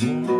Música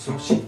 So she